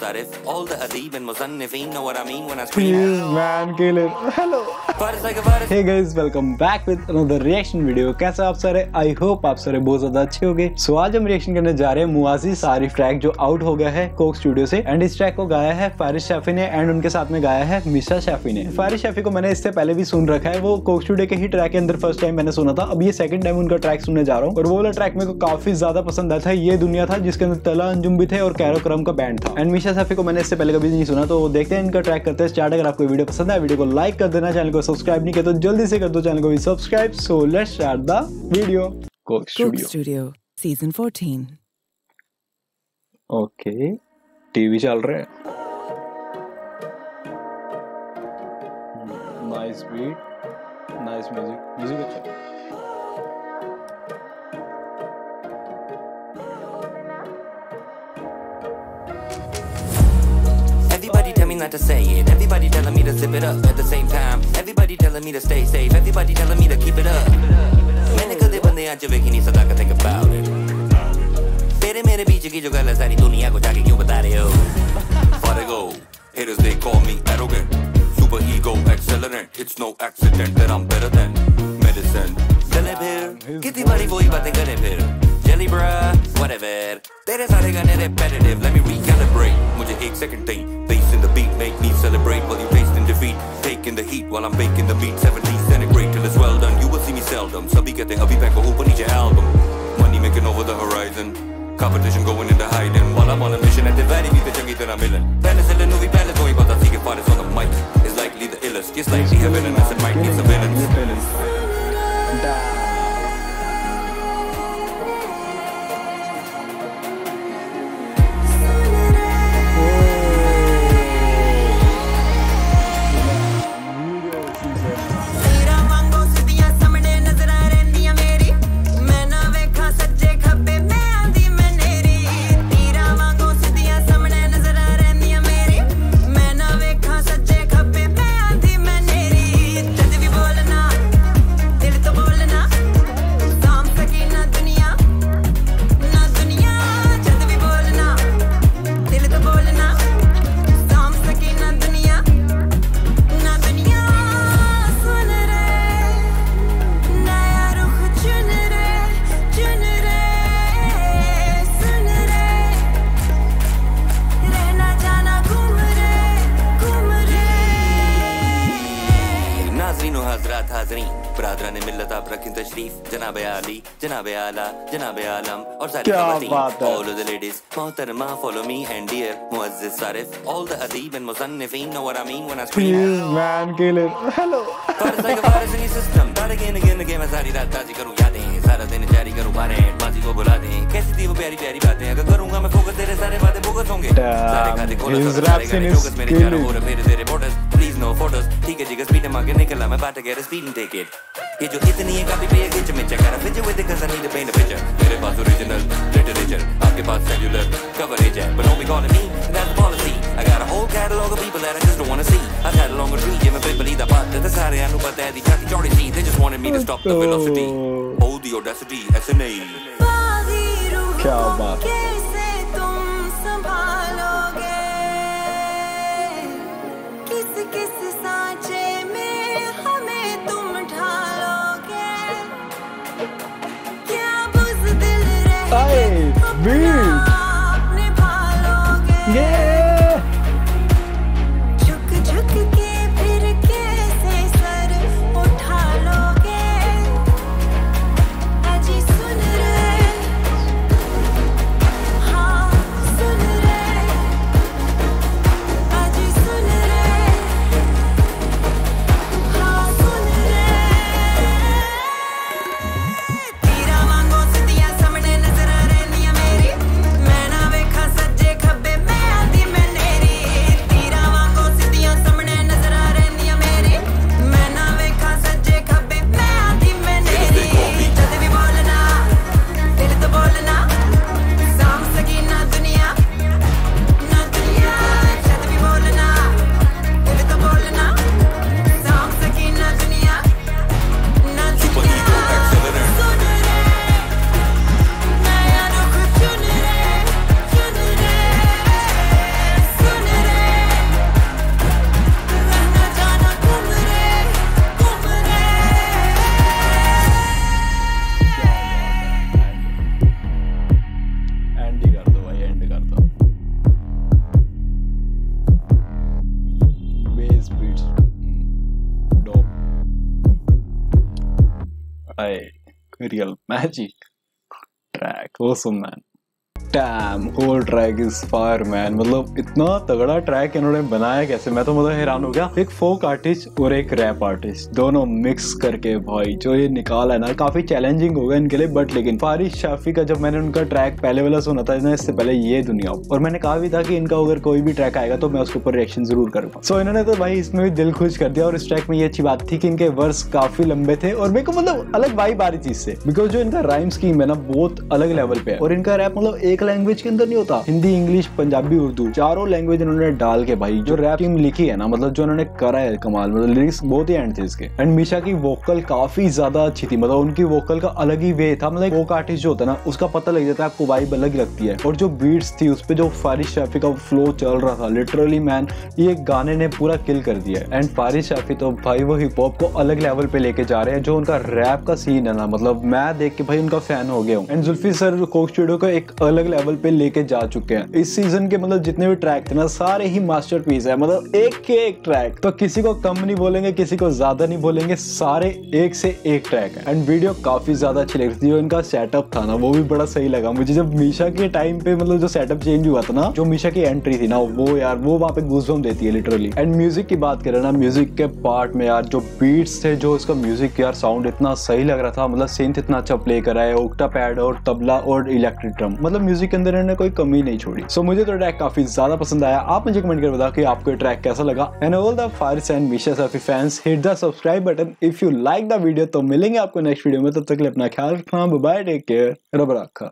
Sarif, all the adib and musannifin know what I mean when I scream. Please man, kill it. Hello. Hey guys, welcome back with another reaction video. कैसे आप सारे? I hope आप सारे बहुत ज़्यादा अच्छे होंगे. So आज हम रिएक्शन करने जा रहे हैं मुआजी सारिफ ट्रैक जो आउट हो गया है कोक स्टूडियो से एंड इस ट्रैक को गाया है फारिश शैफी ने एंड उनके साथ में गाया है मिशा शैफी ने. फारिश शैफी को मैंने इससे पहले भी सुन रखा है वो कोक स्टूडियो के ही ट्रैक के अंदर फ़र्स्ट टाइम मैंने सुना था अब ये सेकंड टाइम उनका ट्रैक सुनने जा रहा हूँ और वो वाला ट्रैक मेरे को काफ़ी ज़्यादा पसंद आया था ये दुनिया था जिसके अंदर तला अंजुम भी थे और कैरो क्रम का बैंड था एंड मिशा शैफी को मैंने इससे पहले कभी नहीं सुना तो देखते हैं इनका ट्रैक करते हैं स्टार्ट अगर आपको वीडियो पसंद है वीडियो को लाइक कर देना चैनल को सब्सक्राइब नहीं किया तो जल्दी से कर दो चैनल को भी subscribe so let's start the video Coke Studio studio season 14 okay TV चल रहा है। Nice beat nice music music अच्छा not to say it. Everybody telling me to zip it up at the same time. Everybody telling me to stay safe. Everybody telling me to keep it up. मैंने कदे बंदे आज वेखी नहीं सदा का think about it. तेरे मेरे बीच की जो गल है सारी दुनिया को जाके क्यों बता रहे हो? For go, haters they call me arrogant. Super ego accelerant. It's no accident that I'm better than medicine. चले फिर कितनी बारी वही बातें करें फिर really, bruh? What of it? They decided repetitive, let me recalibrate. Mujhe ek second thing, bass the beat, make me celebrate while you tasting defeat. Taking the heat while I'm baking the meat. 70 centigrade till it's well done. You will see me seldom. Sabhi kehte abhi pack ko upar niche album. Money making over the horizon. Competition going into hiding while I'm on a mission at the very valley, the chungi tera milan. Penicillin, movie, palace, koi pata, seek it, on the mic. It's likely the illest, it's likely heaven and I said, might बरादरा ने मिलत रखी तशरीफ़ जनाब आली जनाब आला जनाब आलम और सारी ladies मोहतरमा follow me and dear मुअज्जिज सारिफ and musannifin know what I mean when I scream please man kill it hello Virus like a virus in your system Start again again again मैं सारी रात ताजी करूँ यादें सारा दिन जारी करूँ बारें माजी को बुला दें कैसी थी वो प्यारी प्यारी बातें अगर करूँगा मैं फोकस तेरे सारे बातें फोकस होंगे सारे खाते खोलो सारे गाने फोकस मेरे चारों ओर niggas beating my nickel. I'm about to get a speeding ticket. Get your इतनी है copy पे get your mitch. I gotta fidget with it cause I need to paint a picture. मेरे पास original literature. आपके पास cellular coverage But don't be calling me. That's the policy. I got a whole catalog of people that I just don't wanna see. I had a longer tree. जिनमें पिपली दा बात ते सारे आनु पता है दी चाकी चौड़ी सी. They just wanted me to stop the velocity. Oh the audacity. SNA. क्या Move! Real magic track awesome man damn whole track is fire man मतलब इतना तगड़ा ट्रैक इन्होंने बनाया कैसे? मैं तो मतलब हैरान हो गया। एक फोक आर्टिस्ट और एक रैप आर्टिस्ट दोनों मिक्स करके भाई, जो ये निकाला है ना, काफ़ी चैलेंजिंग होगा इनके लिए बट लेकिन फारिश शाफी का जब मैंने उनका ट्रैक पहले वाला सुना था ना, इससे पहले ये दुनिया। और मैंने कहा भी था कि इनका अगर कोई भी ट्रैक आएगा तो मैं उसके ऊपर रिएक्शन ज़रूर करूँगा। सो इन्होंने तो भाई इसमें भी दिल खुश कर दिया और इस ट्रैक में ये अच्छी बात थी कि इनके वर्स काफ़ी लंबे थे और मेरे को मतलब अलग वाइब आ रही चीज़ से बिकॉज़ जो इनका राइम स्कीम है ना, बहुत अलग लेवल पे है। और इनका रैप मतलब एक लैंग्वेज के अंदर नहीं होता। हिंदी, इंग्लिश, पंजाबी, उर्दू, चारों लैंग्वेज इन्होंने डाल के भाई, जो रैप टीम लिखी है ना मतलब जो इन्होंने करा है कमाल मतलब लिरिक्स बहुत ही एंड थे इसके। एंड मीशा की वोकल काफ़ी ज़्यादा अच्छी थी मतलब उनकी वोकल का अलग ही वे था मतलब फोक आर्टिस्ट जो होता है ना, उसका पता लग जाता है आपको वाइब अलग लगती है। और जो बीट्स थी, उस पर जो फारिश शाफी का फ्लो चल रहा था लिटरली मैन ये गाने ने पूरा किल कर दिया एंड फारिश शाफी तो भाई वो हिप हॉप को अलग लेवल पे लेके जा रहे हैं, जो उनका रैप का सीन है ना मतलब मैं देख के भाई उनका फ़ैन हो गया हूँ। And Zulfi sir Coke Studio को एक अलग लेवल पे लेके जा चुके हैं। इस सीज़न के मतलब जितने भी ट्रैक थे ना, सारे ही मास्टर पीस है। मतलब एक के एक ट्रैक तो किसी को कम नहीं बोलेंगे, किसी को ज़्यादा नहीं बोलेंगे, सारे एक से एक ट्रैक है। एंड वीडियो काफ़ी ज़्यादा अच्छी लग थी। जो इनका सेटअप था ना, वो भी बड़ा सही लगा मुझे। जब मीशा के टाइम पे मतलब जो सेटअप चेंज हुआ था ना, जो मीशा की एंट्री थी ना, वो यार, वो वहाँ पे गूजबम देती है लिटरली एंड म्यूज़िक की बात करें ना म्यूज़िक के पार्ट में यार, जो बीट्स थे, जो उसका म्यूज़िक यार साउंड इतना सही लग रहा था। मतलब सिंथ इतना अच्छा प्ले करा है ओक्टा पैड और तबला और इलेक्ट्रिक ड्रम मतलब म्यूज़िक के अंदर इन्होंने कोई कमी नहीं छोड़ी। सो so, मुझे तो ट्रैक काफ़ी ज़्यादा पसंद आया। आप मुझे कमेंट कर बताओ कि आपको ट्रैक कैसा लगा। And all the fires and Misha Shafi fans hit the subscribe button if you like the video तो मिलेंगे आपको नेक्स्ट वीडियो में। तब तक अपना ख्याल रखना। बाय टेक केयर रब रखा